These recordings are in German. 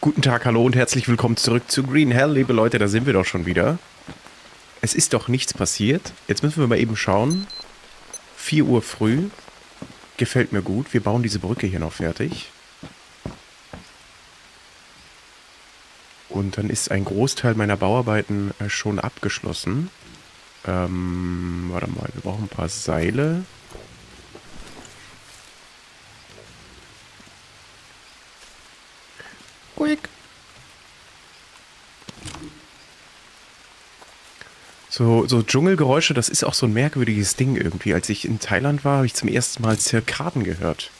Guten Tag, hallo und herzlich willkommen zurück zu Green Hell, liebe Leute, da sind wir doch schon wieder. Es ist doch nichts passiert. Jetzt müssen wir mal eben schauen. 4 Uhr früh. Gefällt mir gut. Wir bauen diese Brücke hier noch fertig. Und dann ist ein Großteil meiner Bauarbeiten äh, schon abgeschlossen. Ähm, warte mal, wir brauchen ein paar Seile. So, so Dschungelgeräusche, das ist auch so ein merkwürdiges Ding irgendwie. Als ich in Thailand war, habe ich zum ersten Mal Zirkaden gehört.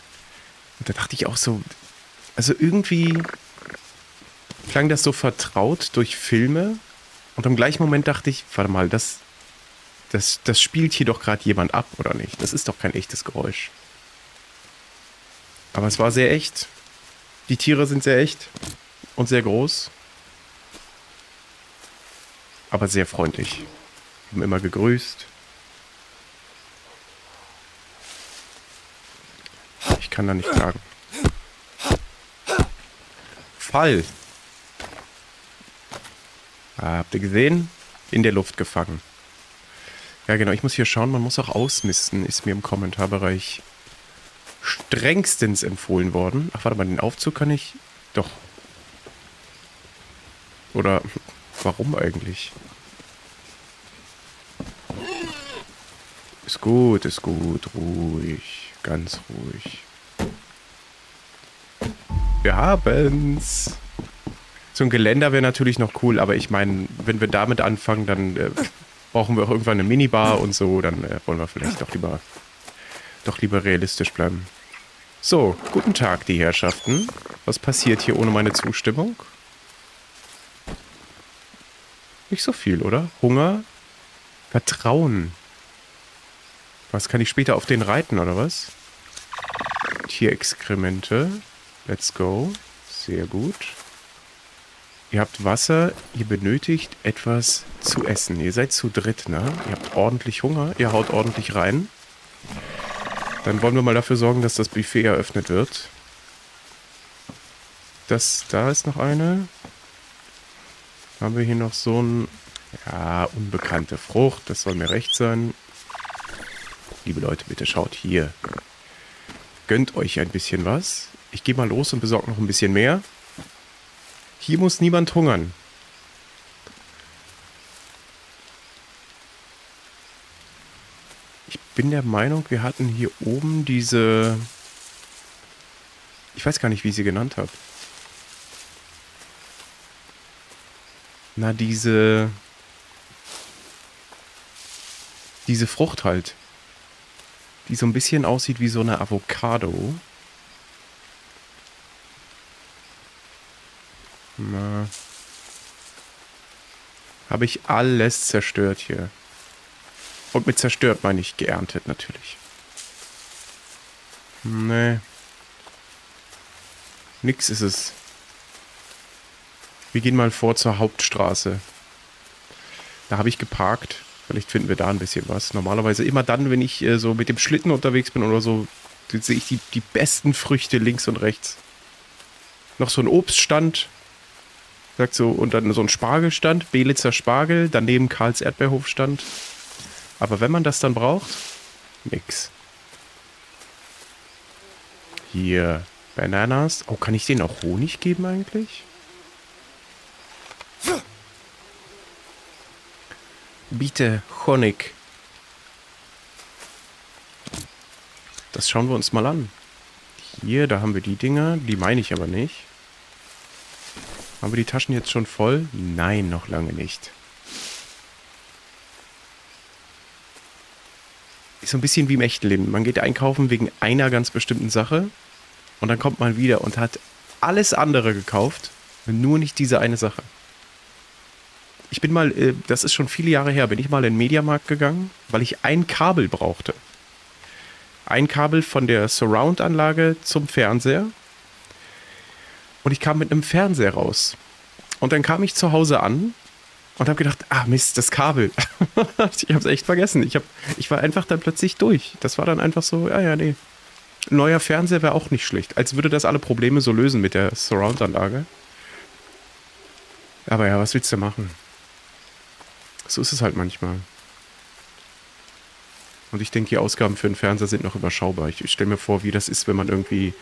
Und da dachte ich auch so, also irgendwie klang das so vertraut durch Filme. Und im gleichen Moment dachte ich, warte mal, das, das, das spielt hier doch gerade jemand ab, oder nicht? Das ist doch kein echtes Geräusch. Aber es war sehr echt. Die Tiere sind sehr echt und sehr groß. Aber sehr freundlich. Haben immer gegrüßt. Ich kann da nicht klagen. Fall. Ah, habt ihr gesehen? In der Luft gefangen. Ja, genau. Ich muss hier schauen. Man muss auch ausmisten. Ist mir im Kommentarbereich strengstens empfohlen worden. Ach, warte mal. Den Aufzug kann ich... Doch. Oder warum eigentlich? Ist gut, ist gut. Ruhig. Ganz ruhig. Wir haben's. So ein Geländer wäre natürlich noch cool, aber ich meine, wenn wir damit anfangen, dann äh, brauchen wir auch irgendwann eine Minibar und so, dann äh, wollen wir vielleicht doch lieber, doch lieber realistisch bleiben. So, guten Tag, die Herrschaften. Was passiert hier ohne meine Zustimmung? Nicht so viel, oder? Hunger? Vertrauen. Was kann ich später auf den reiten, oder was? Tierexkremente. Let's go. Sehr gut. Ihr habt Wasser, ihr benötigt etwas zu essen. Ihr seid zu dritt, ne? Ihr habt ordentlich Hunger, ihr haut ordentlich rein. Dann wollen wir mal dafür sorgen, dass das Buffet eröffnet wird. Das, da ist noch eine. Haben wir hier noch so ein, ja, unbekannte Frucht. Das soll mir recht sein. Liebe Leute, bitte schaut hier. Gönnt euch ein bisschen was. Ich gehe mal los und besorge noch ein bisschen mehr. Hier muss niemand hungern. Ich bin der Meinung, wir hatten hier oben diese... Ich weiß gar nicht, wie ich sie genannt habe. Na, diese... Diese Frucht halt. Die so ein bisschen aussieht wie so eine Avocado. Na. Habe ich alles zerstört hier. Und mit zerstört meine ich geerntet natürlich. Nee. Nix ist es. Wir gehen mal vor zur Hauptstraße. Da habe ich geparkt. Vielleicht finden wir da ein bisschen was. Normalerweise immer dann, wenn ich äh, so mit dem Schlitten unterwegs bin oder so, sehe ich die, die besten Früchte links und rechts. Noch so ein Obststand, Sagt so, und dann so ein Spargelstand, Belitzer Spargel, daneben Karls Erdbeerhofstand. Aber wenn man das dann braucht, nix. Hier, Bananas. Oh, kann ich denen auch Honig geben eigentlich? Bitte, Honig. Das schauen wir uns mal an. Hier, da haben wir die Dinger. Die meine ich aber nicht. Haben wir die Taschen jetzt schon voll? Nein, noch lange nicht. Ist so ein bisschen wie im echten Leben. Man geht einkaufen wegen einer ganz bestimmten Sache und dann kommt man wieder und hat alles andere gekauft, nur nicht diese eine Sache. Ich bin mal, äh, das ist schon viele Jahre her, bin ich mal in den Mediamarkt gegangen, weil ich ein Kabel brauchte. Ein Kabel von der Surround-Anlage zum Fernseher und ich kam mit einem Fernseher raus. Und dann kam ich zu Hause an und habe gedacht, ah Mist, das Kabel. ich habe es echt vergessen. Ich, hab, ich war einfach dann plötzlich durch. Das war dann einfach so, ja, ja, nee. Neuer Fernseher wäre auch nicht schlecht. Als würde das alle Probleme so lösen mit der Surround-Anlage. Aber ja, was willst du machen? So ist es halt manchmal. Und ich denke, die Ausgaben für einen Fernseher sind noch überschaubar. Ich, ich stelle mir vor, wie das ist, wenn man irgendwie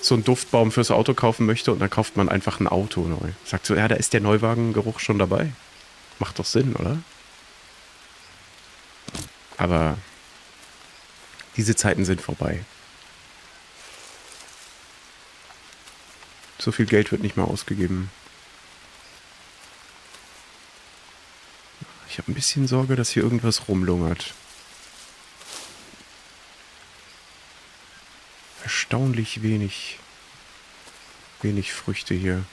so einen Duftbaum fürs Auto kaufen möchte und dann kauft man einfach ein Auto neu. Sagt so, ja, da ist der Neuwagengeruch schon dabei. Macht doch Sinn, oder? Aber diese Zeiten sind vorbei. So viel Geld wird nicht mehr ausgegeben. Ich habe ein bisschen Sorge, dass hier irgendwas rumlungert. Erstaunlich wenig, wenig Früchte hier.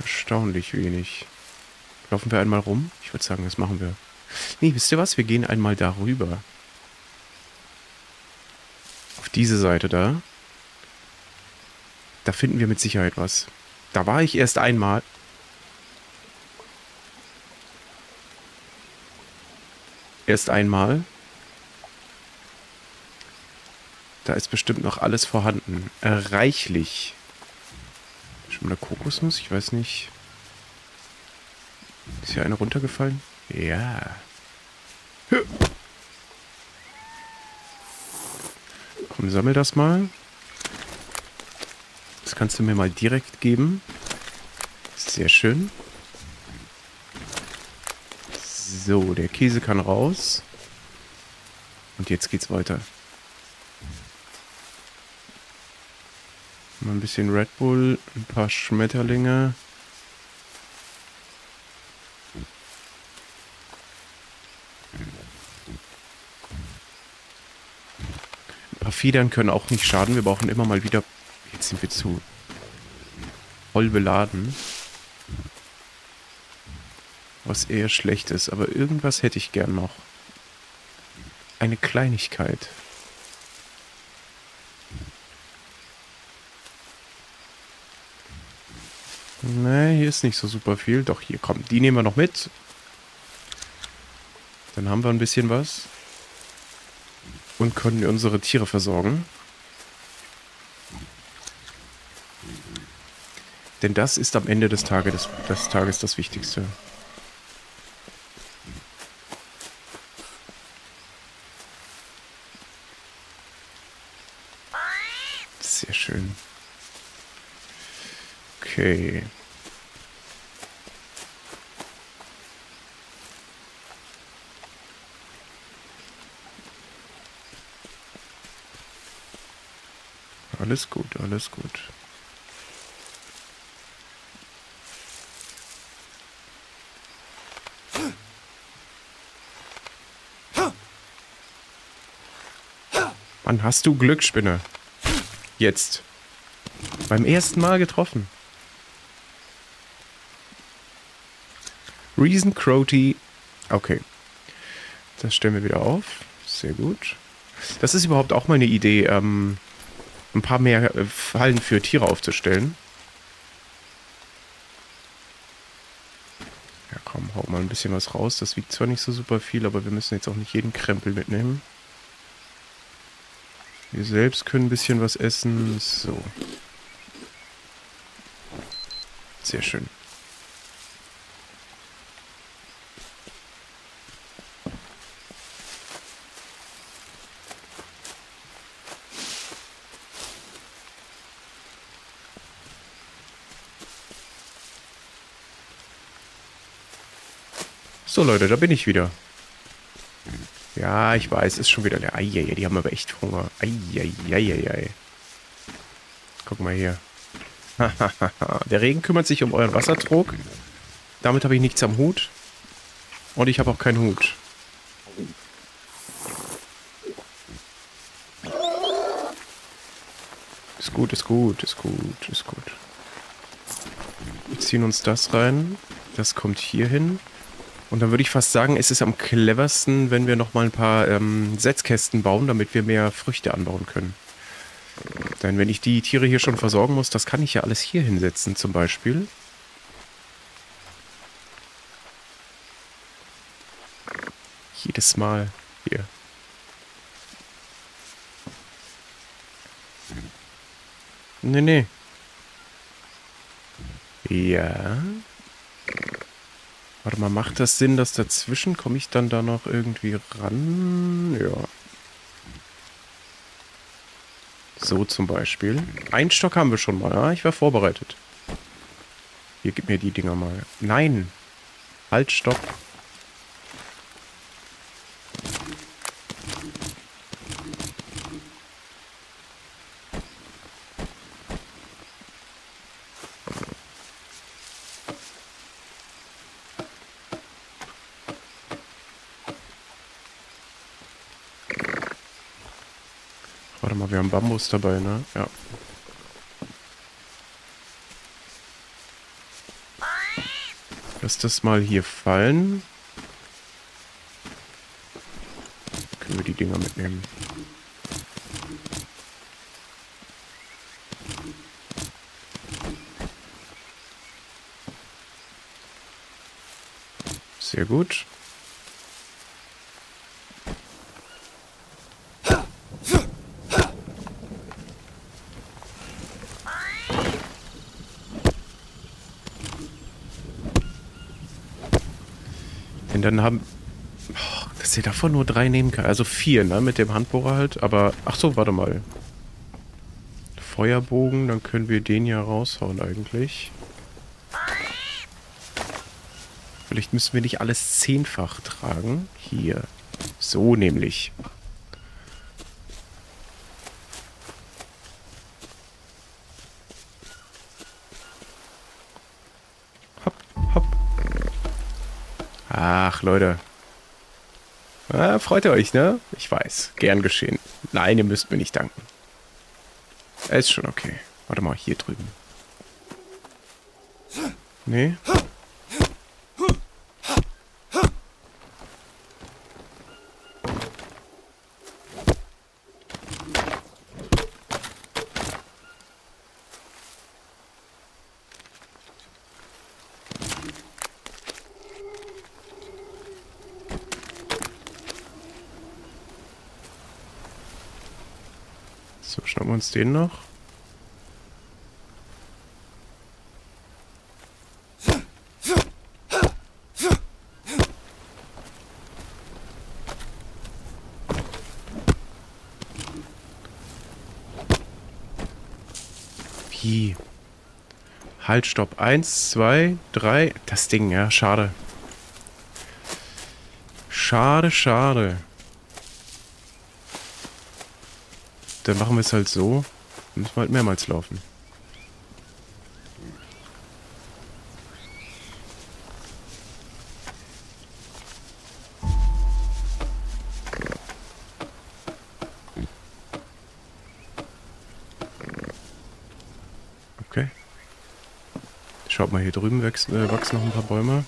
Erstaunlich wenig. Laufen wir einmal rum? Ich würde sagen, das machen wir. Nee, wisst ihr was? Wir gehen einmal darüber. Auf diese Seite da. Da finden wir mit Sicherheit was. Da war ich erst einmal. Erst einmal. Da ist bestimmt noch alles vorhanden. Äh, reichlich. Schon mal eine Kokosnuss? Ich weiß nicht. Ist hier eine runtergefallen? Ja. Komm, sammel das mal. Kannst du mir mal direkt geben. Sehr schön. So, der Käse kann raus. Und jetzt geht's weiter. Mal ein bisschen Red Bull, ein paar Schmetterlinge. Ein paar Federn können auch nicht schaden. Wir brauchen immer mal wieder Jetzt sind wir zu voll beladen. Was eher schlecht ist, aber irgendwas hätte ich gern noch. Eine Kleinigkeit. Ne, hier ist nicht so super viel. Doch, hier, komm, die nehmen wir noch mit. Dann haben wir ein bisschen was. Und können unsere Tiere versorgen. Denn das ist am Ende des, Tage des, des Tages das Wichtigste. Sehr schön. Okay. Alles gut, alles gut. Mann, hast du Glück, Spinne. Jetzt. Beim ersten Mal getroffen. Reason Crotty. Okay. Das stellen wir wieder auf. Sehr gut. Das ist überhaupt auch mal eine Idee, ähm, ein paar mehr äh, Fallen für Tiere aufzustellen. Ja, komm, hau mal ein bisschen was raus. Das wiegt zwar nicht so super viel, aber wir müssen jetzt auch nicht jeden Krempel mitnehmen. Wir selbst können ein bisschen was essen. So. Sehr schön. So Leute, da bin ich wieder. Ja, ich weiß, ist schon wieder der Eieiei, die haben aber echt Hunger. Eieiei. Guck mal hier. der Regen kümmert sich um euren Wassertrog. Damit habe ich nichts am Hut. Und ich habe auch keinen Hut. Ist gut, ist gut, ist gut, ist gut. Wir ziehen uns das rein. Das kommt hier hin. Und dann würde ich fast sagen, es ist am cleversten, wenn wir nochmal ein paar ähm, Setzkästen bauen, damit wir mehr Früchte anbauen können. Denn wenn ich die Tiere hier schon versorgen muss, das kann ich ja alles hier hinsetzen zum Beispiel. Jedes Mal hier. Nee, nee. Ja. Warte mal, macht das Sinn, dass dazwischen komme ich dann da noch irgendwie ran? Ja. So zum Beispiel. Ein Stock haben wir schon mal. Ja, ich war vorbereitet. Hier, gib mir die Dinger mal. Nein. Halt, stopp. Mal, wir haben Bambus dabei, ne? Ja. Lass das mal hier fallen. Können wir die Dinger mitnehmen. Sehr gut. Denn dann haben... Oh, dass ihr davon nur drei nehmen kann. Also vier, ne? Mit dem Handbohrer halt. Aber... Ach so, warte mal. Feuerbogen, dann können wir den ja raushauen eigentlich. Vielleicht müssen wir nicht alles zehnfach tragen. Hier. So nämlich. Ach, Leute. Ah, freut ihr euch, ne? Ich weiß. Gern geschehen. Nein, ihr müsst mir nicht danken. Ist schon okay. Warte mal, hier drüben. Nee? So, schnappen wir uns den noch. Wie? Halt, stopp. Eins, zwei, drei. Das Ding, ja, schade. Schade, schade. Dann machen wir es halt so. Dann müssen wir halt mehrmals laufen. Okay. Schaut mal, hier drüben äh, wachsen noch ein paar Bäume.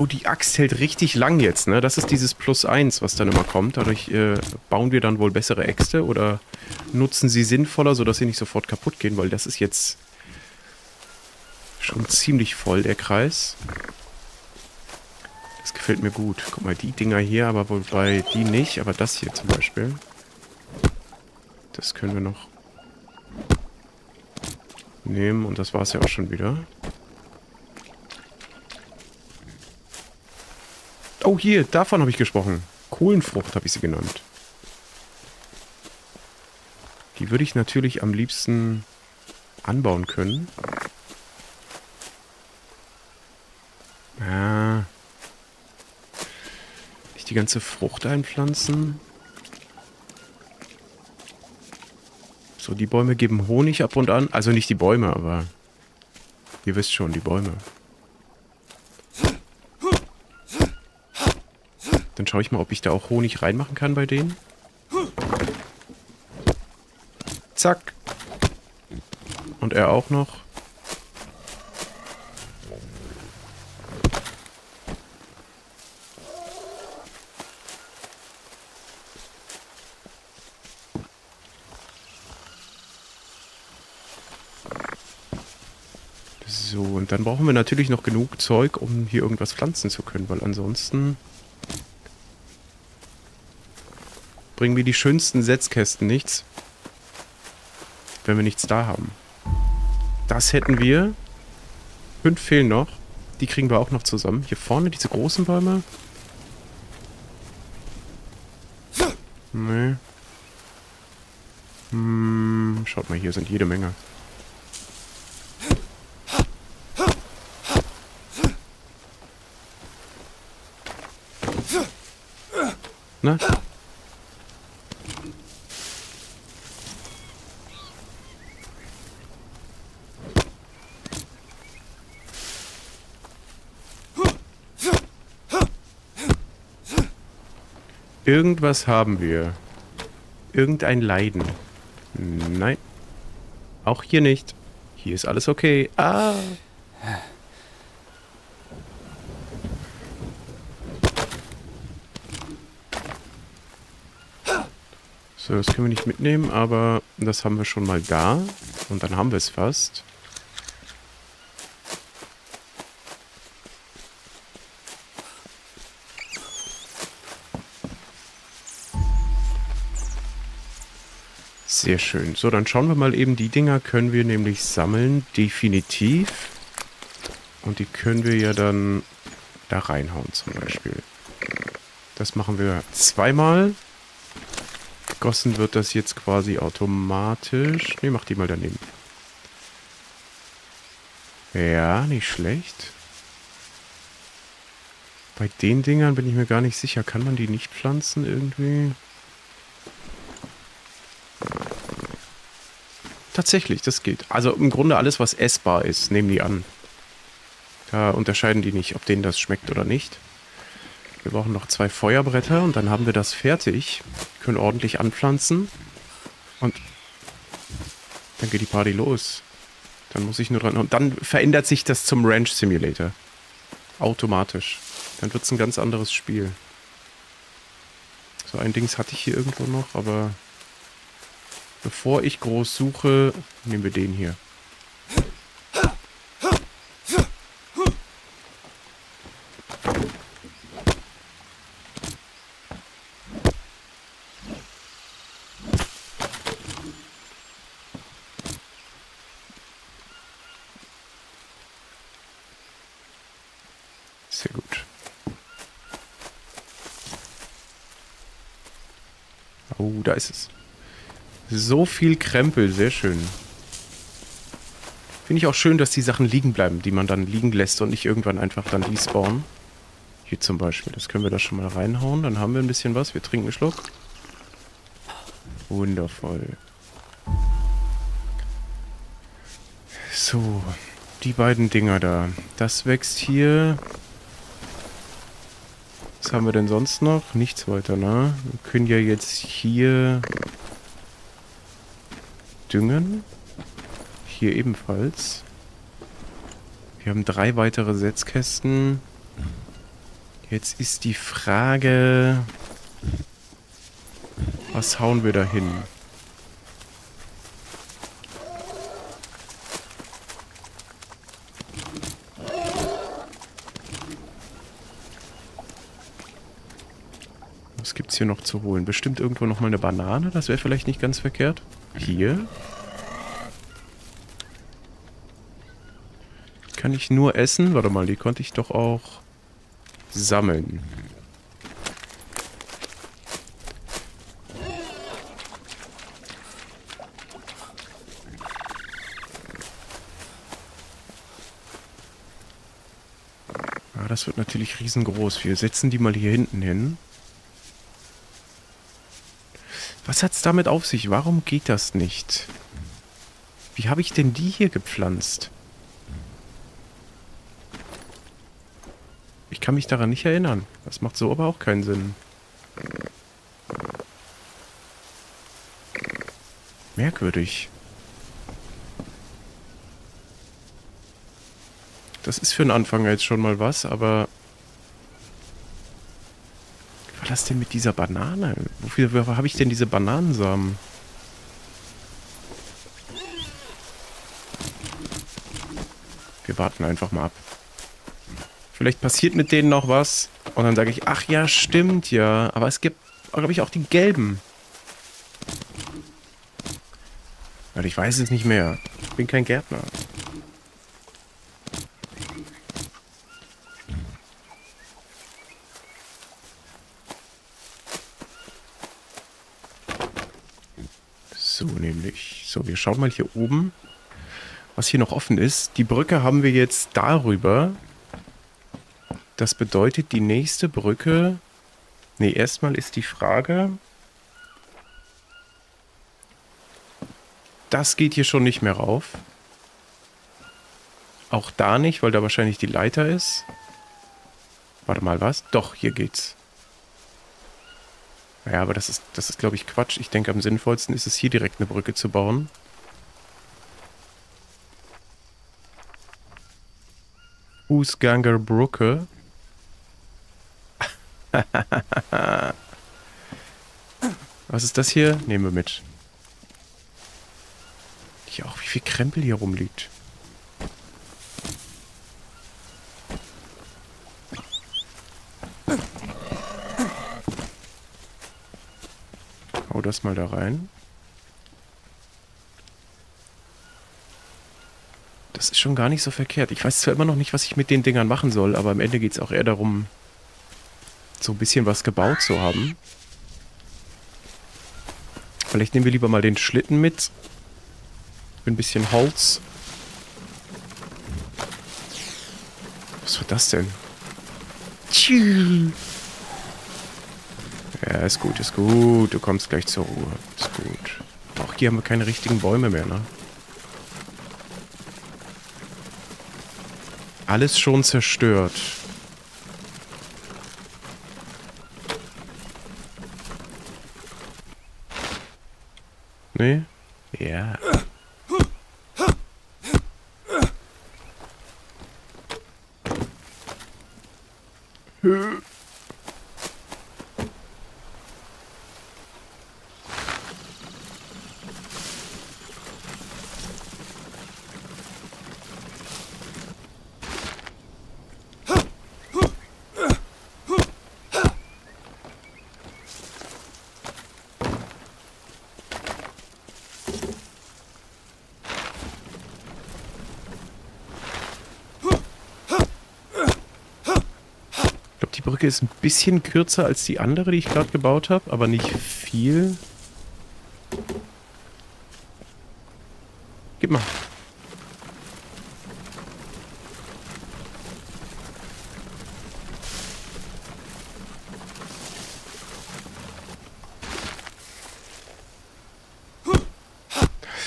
Oh, die Axt hält richtig lang jetzt, ne? Das ist dieses Plus 1, was dann immer kommt. Dadurch äh, bauen wir dann wohl bessere Äxte oder nutzen sie sinnvoller, sodass sie nicht sofort kaputt gehen, weil das ist jetzt schon ziemlich voll, der Kreis. Das gefällt mir gut. Guck mal, die Dinger hier, aber wobei die nicht, aber das hier zum Beispiel. Das können wir noch nehmen und das war es ja auch schon wieder. Oh, hier, davon habe ich gesprochen. Kohlenfrucht habe ich sie genannt. Die würde ich natürlich am liebsten anbauen können. Ja. Nicht die ganze Frucht einpflanzen. So, die Bäume geben Honig ab und an. Also nicht die Bäume, aber ihr wisst schon, die Bäume. Dann schaue ich mal, ob ich da auch Honig reinmachen kann bei denen. Zack. Und er auch noch. So, und dann brauchen wir natürlich noch genug Zeug, um hier irgendwas pflanzen zu können, weil ansonsten bringen mir die schönsten Setzkästen nichts, wenn wir nichts da haben. Das hätten wir. Fünf fehlen noch. Die kriegen wir auch noch zusammen. Hier vorne diese großen Bäume. Nee. Hm, schaut mal, hier sind jede Menge. Na? Irgendwas haben wir. Irgendein Leiden. Nein. Auch hier nicht. Hier ist alles okay. Ah. So, das können wir nicht mitnehmen, aber das haben wir schon mal da. Und dann haben wir es fast. Sehr schön. So, dann schauen wir mal eben. Die Dinger können wir nämlich sammeln. Definitiv. Und die können wir ja dann da reinhauen zum Beispiel. Das machen wir zweimal. Gegossen wird das jetzt quasi automatisch. Ne, mach die mal daneben. Ja, nicht schlecht. Bei den Dingern bin ich mir gar nicht sicher. Kann man die nicht pflanzen irgendwie? Tatsächlich, das geht. Also im Grunde alles, was essbar ist, nehmen die an. Da unterscheiden die nicht, ob denen das schmeckt oder nicht. Wir brauchen noch zwei Feuerbretter und dann haben wir das fertig. Können ordentlich anpflanzen. Und dann geht die Party los. Dann muss ich nur dran. Und dann verändert sich das zum Ranch Simulator. Automatisch. Dann wird es ein ganz anderes Spiel. So ein Dings hatte ich hier irgendwo noch, aber Bevor ich groß suche, nehmen wir den hier. Sehr gut. Oh, da ist es. So viel Krempel, sehr schön. Finde ich auch schön, dass die Sachen liegen bleiben, die man dann liegen lässt und nicht irgendwann einfach dann spawnen. Hier zum Beispiel, das können wir da schon mal reinhauen. Dann haben wir ein bisschen was. Wir trinken einen Schluck. Wundervoll. So, die beiden Dinger da. Das wächst hier. Was haben wir denn sonst noch? Nichts weiter, ne? Wir können ja jetzt hier düngen. Hier ebenfalls. Wir haben drei weitere Setzkästen. Jetzt ist die Frage, was hauen wir da hin? Was gibt es hier noch zu holen? Bestimmt irgendwo nochmal eine Banane, das wäre vielleicht nicht ganz verkehrt. Hier. Kann ich nur essen? Warte mal, die konnte ich doch auch sammeln. Ah, das wird natürlich riesengroß. Wir setzen die mal hier hinten hin. Was hat's damit auf sich? Warum geht das nicht? Wie habe ich denn die hier gepflanzt? Ich kann mich daran nicht erinnern. Das macht so aber auch keinen Sinn. Merkwürdig. Das ist für einen Anfang jetzt schon mal was, aber das denn mit dieser Banane? Wofür, wofür habe ich denn diese Bananensamen? Wir warten einfach mal ab. Vielleicht passiert mit denen noch was. Und dann sage ich, ach ja, stimmt ja. Aber es gibt, glaube ich, auch die gelben. Weil ich weiß es nicht mehr. Ich bin kein Gärtner. So, wir schauen mal hier oben, was hier noch offen ist. Die Brücke haben wir jetzt darüber. Das bedeutet, die nächste Brücke... Ne, erstmal ist die Frage... Das geht hier schon nicht mehr rauf. Auch da nicht, weil da wahrscheinlich die Leiter ist. Warte mal, was? Doch, hier geht's. Ja, aber das ist, das ist glaube ich, Quatsch. Ich denke, am sinnvollsten ist es, hier direkt eine Brücke zu bauen. Fußganger Brücke. Was ist das hier? Nehmen wir mit. Hier auch, wie viel Krempel hier rumliegt. Hau das mal da rein. Das ist schon gar nicht so verkehrt. Ich weiß zwar immer noch nicht, was ich mit den Dingern machen soll, aber am Ende geht es auch eher darum, so ein bisschen was gebaut zu haben. Vielleicht nehmen wir lieber mal den Schlitten mit. Ein bisschen Holz. Was war das denn? Ja, ist gut, ist gut. Du kommst gleich zur Ruhe. Ist gut. Auch hier haben wir keine richtigen Bäume mehr, ne? Alles schon zerstört. Nee? Ja. Brücke ist ein bisschen kürzer als die andere, die ich gerade gebaut habe, aber nicht viel. Gib mal.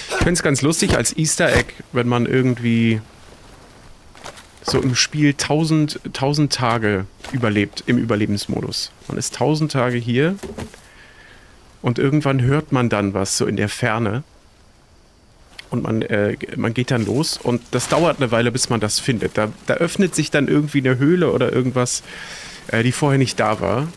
Ich finde es ganz lustig als Easter Egg, wenn man irgendwie so im Spiel 1000, 1000 Tage überlebt im Überlebensmodus. Man ist 1000 Tage hier und irgendwann hört man dann was so in der Ferne und man, äh, man geht dann los und das dauert eine Weile, bis man das findet. Da, da öffnet sich dann irgendwie eine Höhle oder irgendwas, äh, die vorher nicht da war.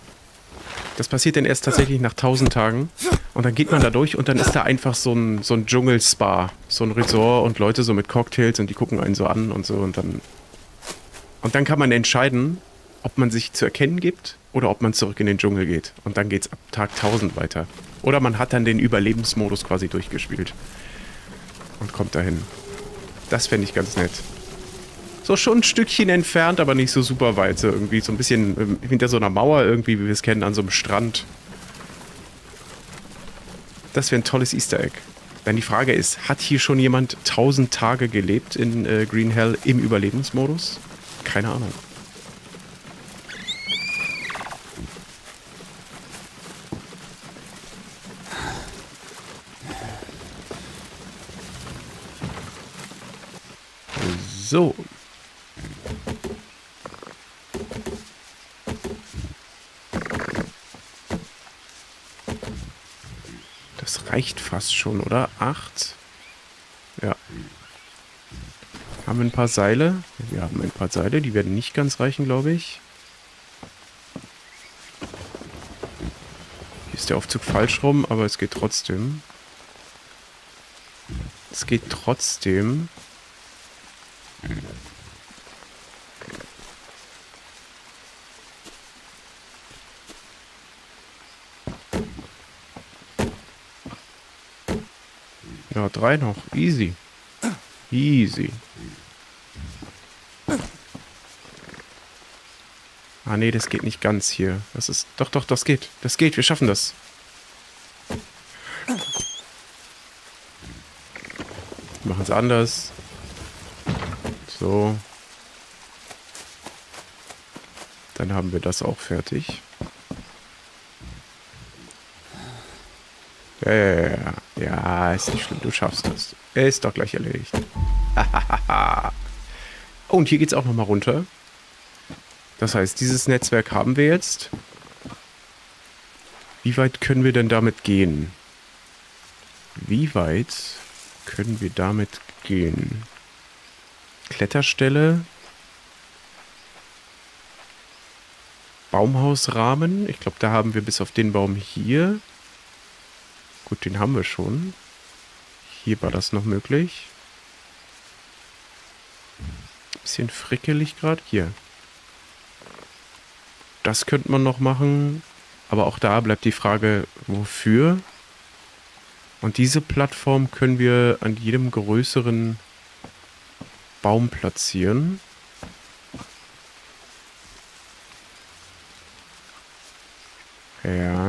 Das passiert dann erst tatsächlich nach 1000 Tagen. Und dann geht man da durch und dann ist da einfach so ein, so ein Dschungelspa, so ein Resort und Leute so mit Cocktails und die gucken einen so an und so und dann und dann kann man entscheiden, ob man sich zu erkennen gibt oder ob man zurück in den Dschungel geht. Und dann geht es ab Tag 1000 weiter. Oder man hat dann den Überlebensmodus quasi durchgespielt. Und kommt dahin. Das fände ich ganz nett. So schon ein Stückchen entfernt, aber nicht so super weit. So irgendwie so ein bisschen ähm, hinter so einer Mauer irgendwie, wie wir es kennen, an so einem Strand. Das wäre ein tolles Easter Egg. Dann die Frage ist, hat hier schon jemand 1000 Tage gelebt in äh, Green Hell im Überlebensmodus? Keine Ahnung. So. Das reicht fast schon, oder? Acht. Ja. Haben wir ein paar Seile? Wir haben ein paar Seile, die werden nicht ganz reichen, glaube ich. Hier ist der Aufzug falsch rum, aber es geht trotzdem. Es geht trotzdem. Ja, drei noch. Easy. Easy. Ah, nee, das geht nicht ganz hier. Das ist... Doch, doch, das geht. Das geht. Wir schaffen das. Machen es anders. So. Dann haben wir das auch fertig. Ja, ja, ja. Ja, ist nicht schlimm. Du schaffst das. Ist doch gleich erledigt. oh, und hier geht es auch nochmal runter. Das heißt, dieses Netzwerk haben wir jetzt. Wie weit können wir denn damit gehen? Wie weit können wir damit gehen? Kletterstelle. Baumhausrahmen. Ich glaube, da haben wir bis auf den Baum hier. Gut, den haben wir schon. Hier war das noch möglich. Bisschen frickelig gerade. Hier. Das könnte man noch machen. Aber auch da bleibt die Frage, wofür? Und diese Plattform können wir an jedem größeren Baum platzieren. Ja.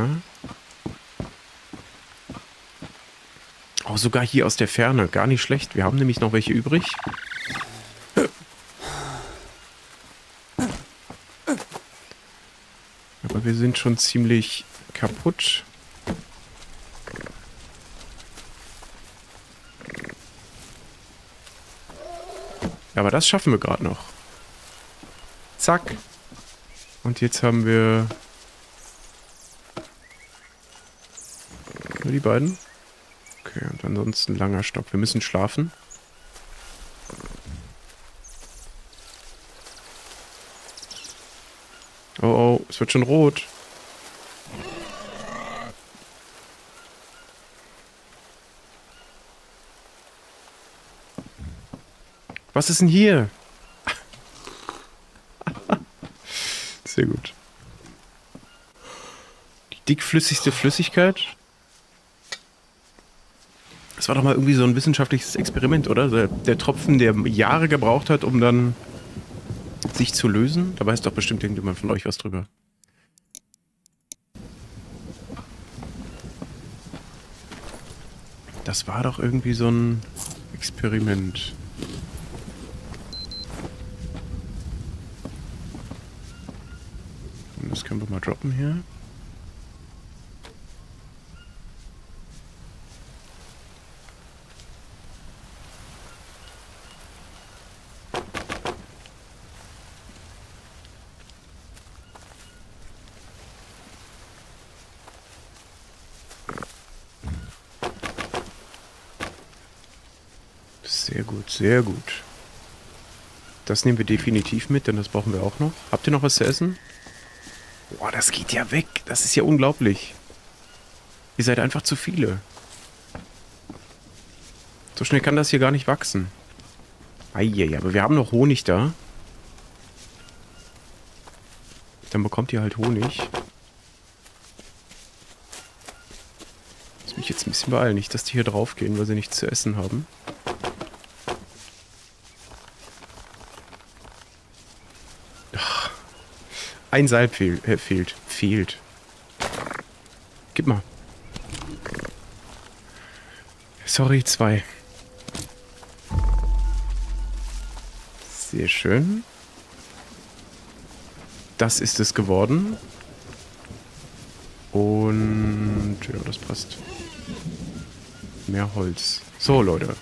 Oh, sogar hier aus der Ferne. Gar nicht schlecht. Wir haben nämlich noch welche übrig. Aber wir sind schon ziemlich kaputt. Aber das schaffen wir gerade noch. Zack. Und jetzt haben wir... Nur die beiden. Okay, und ansonsten langer Stock. Wir müssen schlafen. Oh, oh, es wird schon rot. Was ist denn hier? Sehr gut. Die dickflüssigste Flüssigkeit? Das war doch mal irgendwie so ein wissenschaftliches Experiment, oder? Der, der Tropfen, der Jahre gebraucht hat, um dann sich zu lösen. Da weiß doch bestimmt irgendjemand von euch was drüber. Das war doch irgendwie so ein Experiment. Das können wir mal droppen hier. Sehr gut, sehr gut. Das nehmen wir definitiv mit, denn das brauchen wir auch noch. Habt ihr noch was zu essen? Boah, das geht ja weg. Das ist ja unglaublich. Ihr seid einfach zu viele. So schnell kann das hier gar nicht wachsen. Eieiei, aber wir haben noch Honig da. Dann bekommt ihr halt Honig. Muss mich jetzt ein bisschen beeilen. Nicht, dass die hier drauf gehen, weil sie nichts zu essen haben. Ein Seil fehl, äh, fehlt. Fehlt. Gib mal. Sorry, zwei. Sehr schön. Das ist es geworden. Und ja, das passt. Mehr Holz. So, Leute.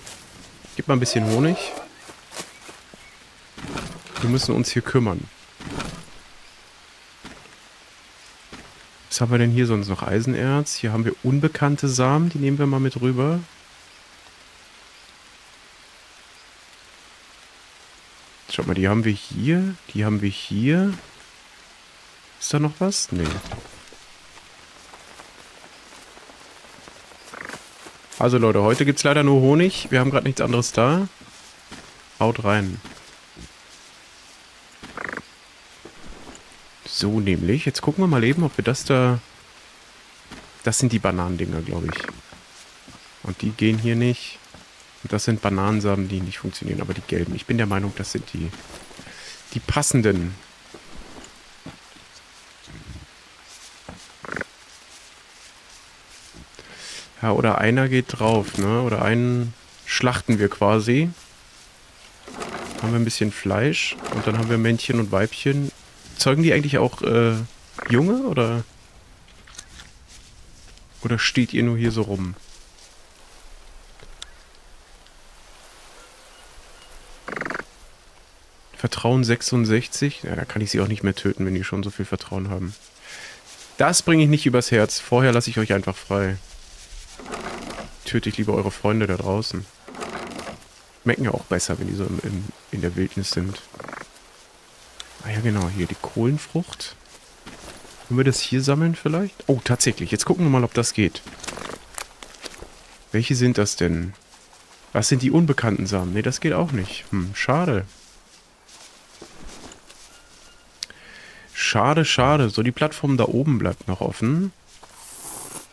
Gib mal ein bisschen Honig. Wir müssen uns hier kümmern. Was haben wir denn hier sonst noch? Eisenerz. Hier haben wir unbekannte Samen. Die nehmen wir mal mit rüber. Schaut mal, die haben wir hier. Die haben wir hier. Ist da noch was? Nee. Also Leute, heute gibt es leider nur Honig. Wir haben gerade nichts anderes da. Haut rein. So nämlich. Jetzt gucken wir mal eben, ob wir das da... Das sind die Bananendinger, glaube ich. Und die gehen hier nicht. Und das sind Bananensamen, die nicht funktionieren, aber die gelben. Ich bin der Meinung, das sind die, die passenden. Ja, oder einer geht drauf, ne? Oder einen schlachten wir quasi. Haben wir ein bisschen Fleisch und dann haben wir Männchen und Weibchen. Zeugen die eigentlich auch äh, Junge oder oder steht ihr nur hier so rum? Vertrauen 66. Ja, da kann ich sie auch nicht mehr töten, wenn die schon so viel Vertrauen haben. Das bringe ich nicht übers Herz. Vorher lasse ich euch einfach frei. Töte ich lieber eure Freunde da draußen. Schmecken ja auch besser, wenn die so im, im, in der Wildnis sind. Ah ja, genau. Hier die Kohlenfrucht. Können wir das hier sammeln vielleicht? Oh, tatsächlich. Jetzt gucken wir mal, ob das geht. Welche sind das denn? Was sind die unbekannten Samen? Ne, das geht auch nicht. Hm, schade. Schade, schade. So, die Plattform da oben bleibt noch offen.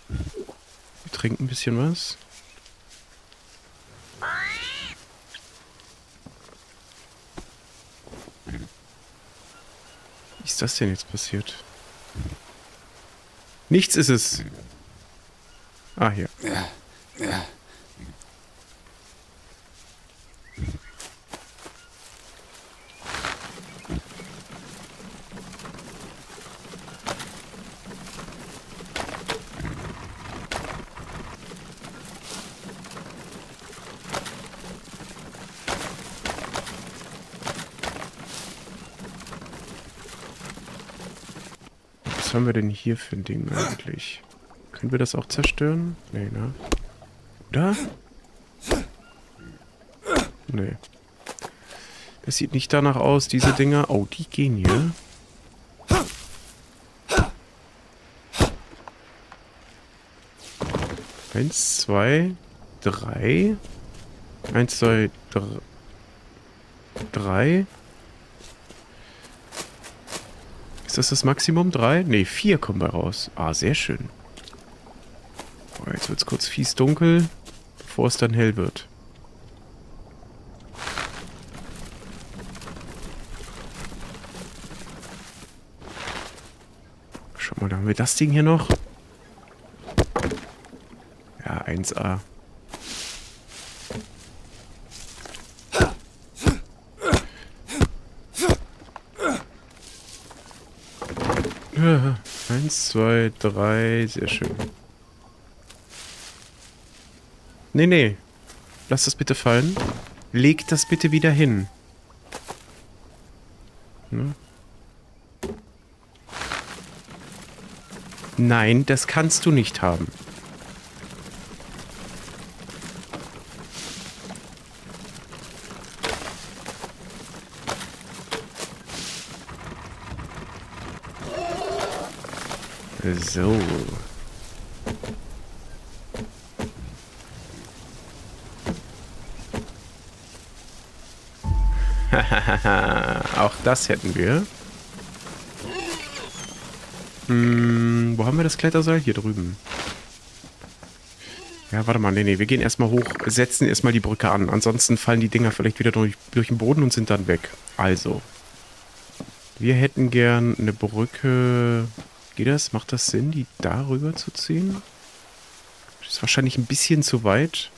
Wir trinken ein bisschen was. Ist das denn jetzt passiert? Nichts ist es. Ah, hier. Ja, ja. Haben wir denn hier für ein Ding eigentlich? Können wir das auch zerstören? Nee, ne? Oder? Nee. Das sieht nicht danach aus, diese Dinger. Oh, die gehen hier. Eins, zwei, drei. Eins, zwei, drei. Drei. Ist das das Maximum? Drei? Ne, vier kommen bei raus. Ah, sehr schön. Oh, jetzt wird es kurz fies dunkel, bevor es dann hell wird. Schau mal, da haben wir das Ding hier noch. Ja, 1A. Eins, zwei, drei. Sehr schön. Nee, nee. Lass das bitte fallen. Leg das bitte wieder hin. Ne? Nein, das kannst du nicht haben. So. Auch das hätten wir. Hm, wo haben wir das Kletterseil? Hier drüben. Ja, warte mal. Nee, nee, wir gehen erstmal hoch, setzen erstmal die Brücke an. Ansonsten fallen die Dinger vielleicht wieder durch, durch den Boden und sind dann weg. Also. Wir hätten gern eine Brücke Geht das? Macht das Sinn, die darüber zu ziehen? Das ist wahrscheinlich ein bisschen zu weit.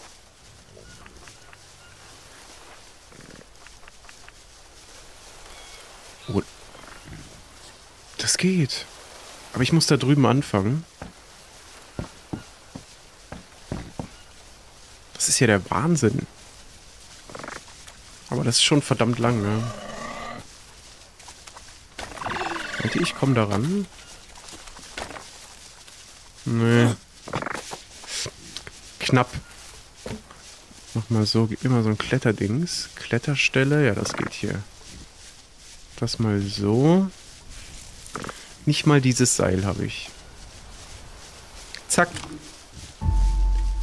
Oh. Das geht. Aber ich muss da drüben anfangen. Das ist ja der Wahnsinn. Aber das ist schon verdammt lang, ne? Und ich komme da ran. Nee. Knapp. Mach mal so, gib immer so ein Kletterdings. Kletterstelle, ja, das geht hier. Das mal so. Nicht mal dieses Seil habe ich. Zack.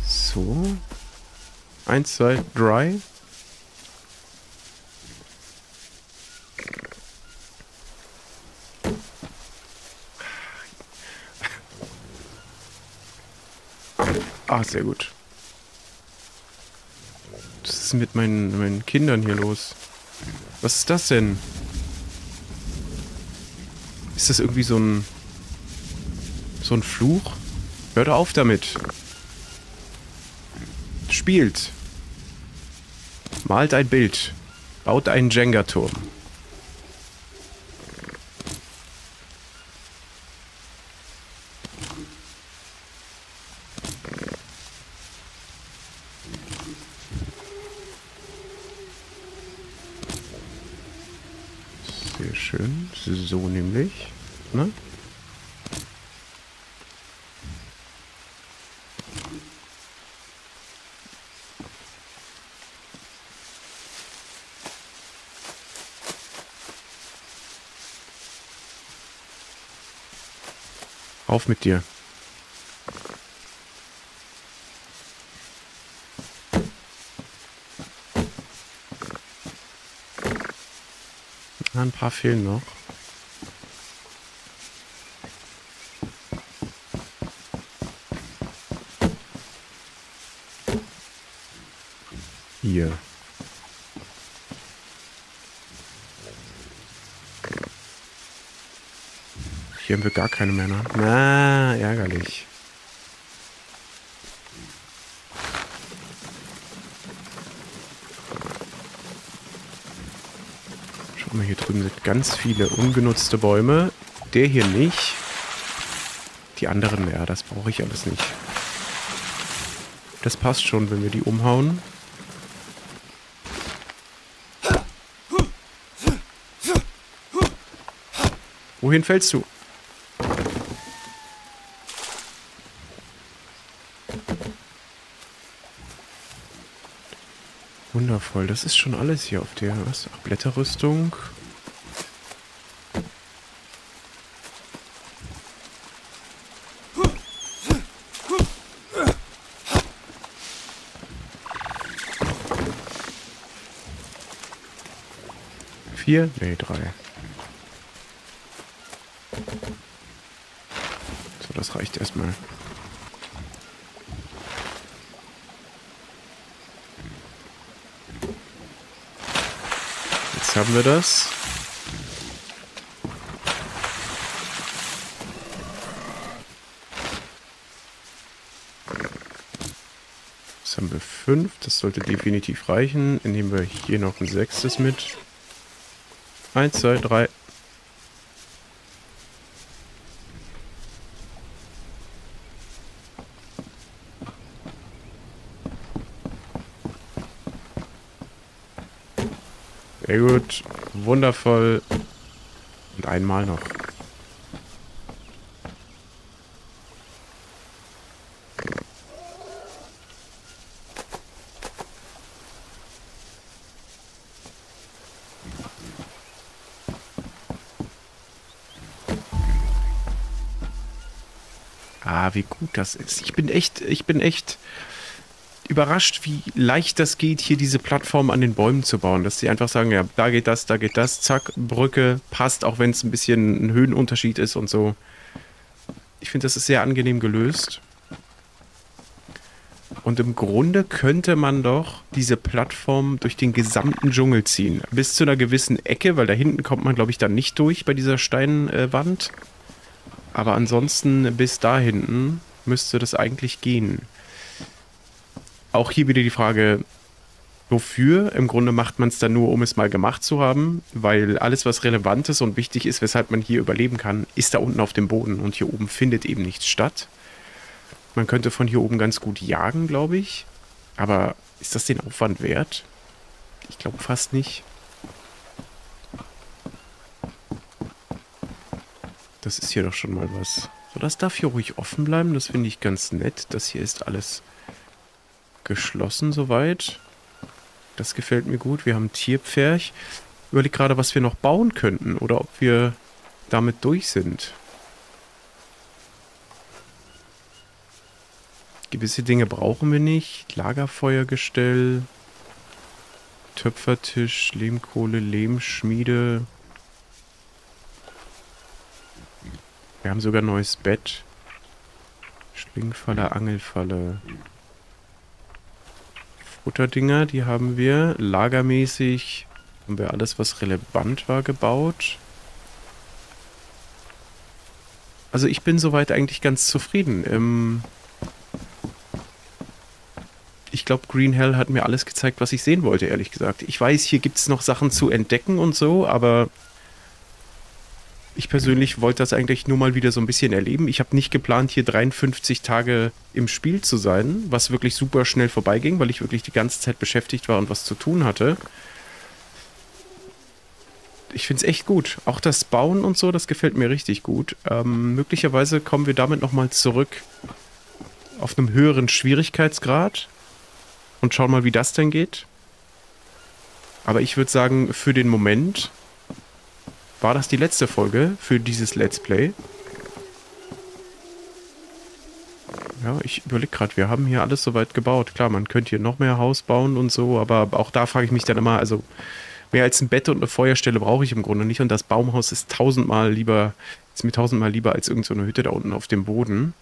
So. Eins, zwei, drei. Sehr gut. ist denn mit meinen, meinen Kindern hier los? Was ist das denn? Ist das irgendwie so ein... So ein Fluch? Hört auf damit. Spielt. Malt ein Bild. Baut einen Jenga-Turm. Sehr schön. So nämlich. Ne? Auf mit dir. Ein paar fehlen noch. Hier. Hier haben wir gar keine ne? Na, ärgerlich. Schau mal, hier drüben sind ganz viele ungenutzte Bäume. Der hier nicht. Die anderen, ja, das brauche ich alles nicht. Das passt schon, wenn wir die umhauen. Wohin fällst du? Wundervoll, das ist schon alles hier auf der was? Ach, Blätterrüstung. Vier? Nee, drei. So, das reicht erstmal. Jetzt haben wir das. Jetzt haben wir fünf. Das sollte definitiv reichen. Dann nehmen wir hier noch ein sechstes mit. Eins, zwei, drei. Sehr gut. Wundervoll. Und einmal noch. Ah, wie gut das ist. Ich bin echt, ich bin echt überrascht, wie leicht das geht, hier diese Plattform an den Bäumen zu bauen. Dass sie einfach sagen, ja, da geht das, da geht das, zack, Brücke, passt, auch wenn es ein bisschen ein Höhenunterschied ist und so. Ich finde, das ist sehr angenehm gelöst. Und im Grunde könnte man doch diese Plattform durch den gesamten Dschungel ziehen. Bis zu einer gewissen Ecke, weil da hinten kommt man, glaube ich, dann nicht durch bei dieser Steinwand. Aber ansonsten bis da hinten müsste das eigentlich gehen. Auch hier wieder die Frage, wofür? Im Grunde macht man es dann nur, um es mal gemacht zu haben, weil alles, was relevant ist und wichtig ist, weshalb man hier überleben kann, ist da unten auf dem Boden und hier oben findet eben nichts statt. Man könnte von hier oben ganz gut jagen, glaube ich. Aber ist das den Aufwand wert? Ich glaube fast nicht. Das ist hier doch schon mal was. So, das darf hier ruhig offen bleiben. Das finde ich ganz nett. Das hier ist alles geschlossen soweit. Das gefällt mir gut. Wir haben Tierpferch. Überleg gerade, was wir noch bauen könnten oder ob wir damit durch sind. Gewisse Dinge brauchen wir nicht. Lagerfeuergestell, Töpfertisch, Lehmkohle, Lehmschmiede. Wir haben sogar ein neues Bett. Schlingfalle, Angelfalle. Futterdinger, die haben wir. Lagermäßig haben wir alles, was relevant war, gebaut. Also ich bin soweit eigentlich ganz zufrieden. Ähm ich glaube, Green Hell hat mir alles gezeigt, was ich sehen wollte, ehrlich gesagt. Ich weiß, hier gibt es noch Sachen zu entdecken und so, aber ich persönlich wollte das eigentlich nur mal wieder so ein bisschen erleben. Ich habe nicht geplant, hier 53 Tage im Spiel zu sein, was wirklich super schnell vorbeiging, weil ich wirklich die ganze Zeit beschäftigt war und was zu tun hatte. Ich finde es echt gut. Auch das Bauen und so, das gefällt mir richtig gut. Ähm, möglicherweise kommen wir damit nochmal zurück auf einem höheren Schwierigkeitsgrad und schauen mal, wie das denn geht. Aber ich würde sagen, für den Moment war das die letzte Folge für dieses Let's Play. Ja, ich überlege gerade, wir haben hier alles soweit gebaut. Klar, man könnte hier noch mehr Haus bauen und so, aber auch da frage ich mich dann immer, also mehr als ein Bett und eine Feuerstelle brauche ich im Grunde nicht. Und das Baumhaus ist tausendmal lieber, ist mir tausendmal lieber als irgendeine so Hütte da unten auf dem Boden.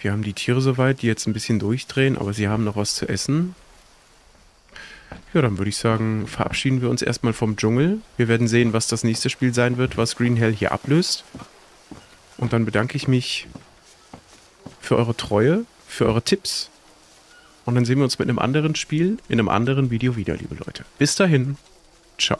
Wir haben die Tiere soweit, die jetzt ein bisschen durchdrehen, aber sie haben noch was zu essen. Ja, dann würde ich sagen, verabschieden wir uns erstmal vom Dschungel. Wir werden sehen, was das nächste Spiel sein wird, was Green Hell hier ablöst. Und dann bedanke ich mich für eure Treue, für eure Tipps. Und dann sehen wir uns mit einem anderen Spiel in einem anderen Video wieder, liebe Leute. Bis dahin. Ciao.